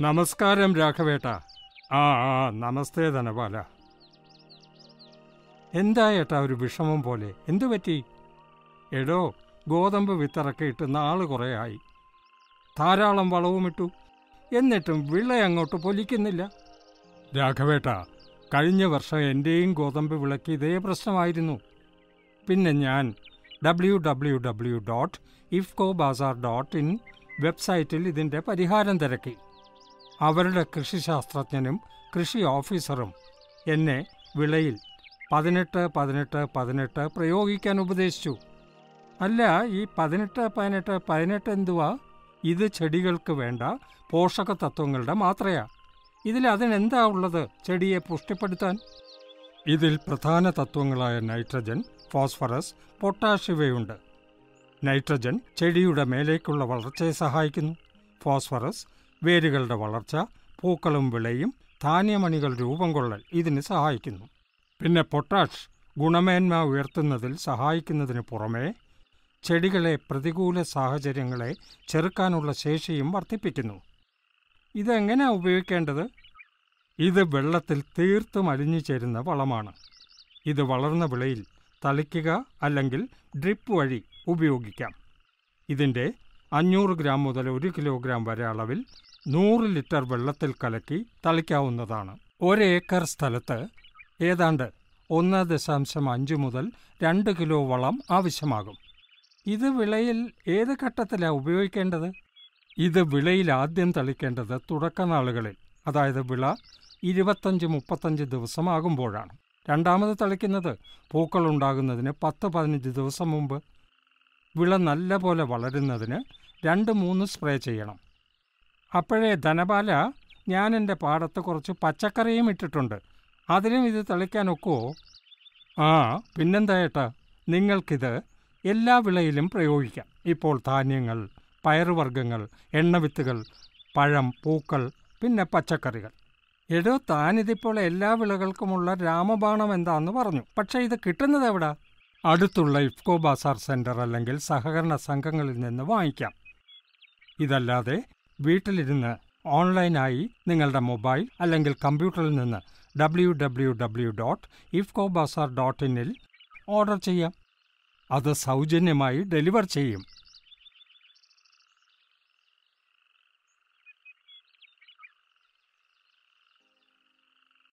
നമസ്കാരം രാഘവേട്ട. ആ ആ നമസ്തേ ധനപാല. എന്താ ഏട്ടാ ഒരു വിഷമം പോലെ? എന്തു പറ്റി? എടോ ഗോതമ്പ് വിത്തിറക്കി ഇട്ട് നാൾ കുറേ ആയി. ധാരാളം വളവുമിട്ടു എന്നിട്ടും വിള അങ്ങോട്ട് പൊലിക്കുന്നില്ല. രാഘവേട്ട കഴിഞ്ഞ വർഷം എന്റെയും ഗോതമ്പ് വിളക്ക് ഇതേ പ്രശ്നമായിരുന്നു. പിന്നെ ഞാൻ W W W dot IFFCO Bazar dot in വെബ്സൈറ്റിൽ ഇതിന്റെ പരിഹാരം തിരക്കി. അവരുടെ കൃഷിശാസ്ത്രജ്ഞനും കൃഷി ഓഫീസറും എന്നെ വിളയിൽ പതിനെട്ട് പതിനെട്ട് പതിനെട്ട് പ്രയോഗിക്കാൻ ഉപദേശിച്ചു. അല്ല ഈ പതിനെട്ട് പതിനെട്ട് പതിനെട്ട് എന്തുവാ? ഇത് ചെടികൾക്ക് വേണ്ട പോഷക തത്വങ്ങളുടെ മാത്രയാ. ഇതിൽ അതിനെന്താ ഉള്ളത് ചെടിയെ പുഷ്ടിപ്പെടുത്താൻ? ഇതിൽ പ്രധാന തത്വങ്ങളായ നൈട്രജൻ ഫോസ്ഫറസ് പൊട്ടാഷ് ഇവയുണ്ട്. നൈട്രജൻ ചെടിയുടെ മേലേക്കുള്ള വളർച്ചയെ സഹായിക്കുന്നു. ഫോസ്ഫറസ് വേരുകളുടെ വളർച്ച പൂക്കളും വിളയും ധാന്യമണികൾ രൂപം കൊള്ളൽ ഇതിന് സഹായിക്കുന്നു. പിന്നെ പൊട്ടാഷ് ഗുണമേന്മ ഉയർത്തുന്നതിൽ സഹായിക്കുന്നതിന് പുറമേ ചെടികളെ പ്രതികൂല സാഹചര്യങ്ങളെ ചെറുക്കാനുള്ള ശേഷിയും വർദ്ധിപ്പിക്കുന്നു. ഇതെങ്ങനെയാണ് ഉപയോഗിക്കേണ്ടത്? ഇത് വെള്ളത്തിൽ തീർത്തും അലിഞ്ഞു ചേരുന്ന വളമാണ്. ഇത് വളർന്ന വിളയിൽ തളിക്കുക അല്ലെങ്കിൽ ഡ്രിപ്പ് വഴി ഉപയോഗിക്കാം. ഇതിന്റെ അഞ്ഞൂറ് ഗ്രാം മുതൽ ഒരു കിലോഗ്രാം വരെ അളവിൽ നൂറ് ലിറ്റർ വെള്ളത്തിൽ കലക്കി തളിക്കാവുന്നതാണ്. ഒരേക്കർ സ്ഥലത്ത് ഏതാണ്ട് ഒന്ന് ദശാംശം അഞ്ച് മുതൽ രണ്ട് കിലോ വളം ആവശ്യമാകും. ഇത് വിളയിൽ ഏത് ഘട്ടത്തിലാണ് ഉപയോഗിക്കേണ്ടത്? ഇത് വിളയിൽ ആദ്യം തളിക്കേണ്ടത് തുടക്കനാളുകളിൽ അതായത് വിള ഇരുപത്തഞ്ച് മുപ്പത്തഞ്ച് ദിവസമാകുമ്പോഴാണ് രണ്ടാമത് തളിക്കുന്നത് പൂക്കൾ ഉണ്ടാകുന്നതിന് പത്ത് പതിനഞ്ച് ദിവസം മുമ്പ്. വിള നല്ല പോലെ വളരുന്നതിന് രണ്ട് മൂന്ന് സ്പ്രേ ചെയ്യണം. അപ്പോഴേ ധനപാല ഞാൻ എന്റെ പാടത്ത് കുറച്ച് പച്ചക്കറിയും ഇട്ടിട്ടുണ്ട്. അതിനും ഇത് തളിക്കാൻ ഒക്കുമോ ആ പിന്നെന്താ ഏട്ടാ? നിങ്ങൾക്കിത് എല്ലാ വിളയിലും പ്രയോഗിക്കാം. ഇപ്പോൾ ധാന്യങ്ങൾ പയറുവർഗങ്ങൾ എണ്ണവിത്തുകൾ പഴം പൂക്കൾ പിന്നെ പച്ചക്കറികൾ. എടോ താനിതിപ്പോൾ എല്ലാ വിളകൾക്കുമുള്ള രാമബാണം എന്താന്ന് പറഞ്ഞു. പക്ഷേ ഇത് കിട്ടുന്നത് എവിടാ? അടുത്തുള്ള ഇഫ്കോ ബാസാർ സെന്റർ അല്ലെങ്കിൽ സഹകരണ സംഘങ്ങളിൽ നിന്ന് വാങ്ങിക്കാം. ഇതല്ലാതെ വീട്ടിലിരുന്ന് ഓൺലൈനായി നിങ്ങളുടെ മൊബൈൽ അല്ലെങ്കിൽ കമ്പ്യൂട്ടറിൽ നിന്ന് W W W dot IFFCO Bazar dot ഇന്നിൽ order ചെയ്യാം. അത് സൗജന്യമായി ഡെലിവർ ചെയ്യും.